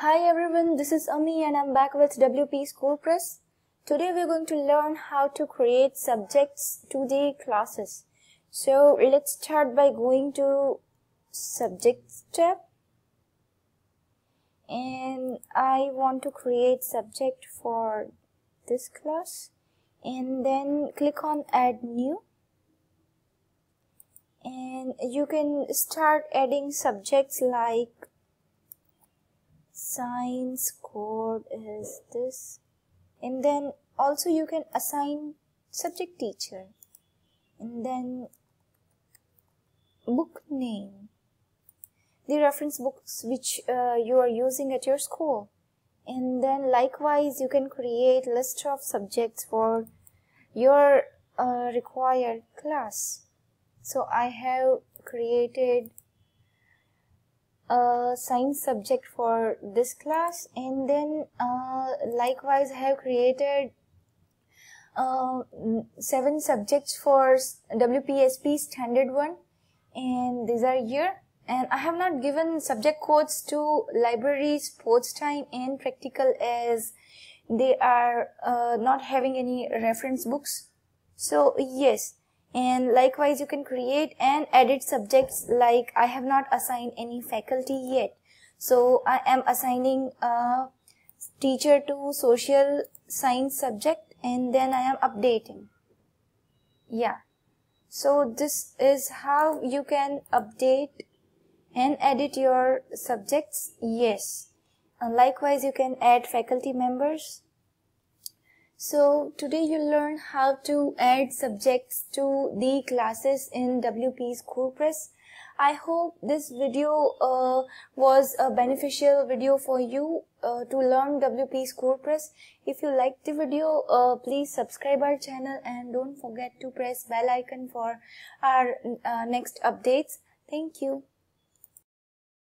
Hi everyone, this is Ami and I'm back with WP School Press. Today we're going to learn how to create subjects to the classes. So let's start by going to subjects tab and I want to create subject for this class and then click on add new and you can start adding subjects like science code is this. And then also you can assign subject teacher. And then book name. The reference books which uh, you are using at your school. And then likewise you can create list of subjects for your uh, required class. So I have created a science subject for this class and then uh, likewise I have created uh, seven subjects for WPSP standard one and these are here and I have not given subject codes to library, sports time and practical as they are uh, not having any reference books. So yes, and likewise you can create and edit subjects like I have not assigned any faculty yet. So I am assigning a teacher to social science subject and then I am updating. Yeah. So this is how you can update and edit your subjects. Yes. And likewise you can add faculty members so today you learn how to add subjects to the classes in WP School Press. I hope this video uh, was a beneficial video for you uh, to learn WP School Press. If you like the video, uh, please subscribe our channel and don't forget to press bell icon for our uh, next updates. Thank you.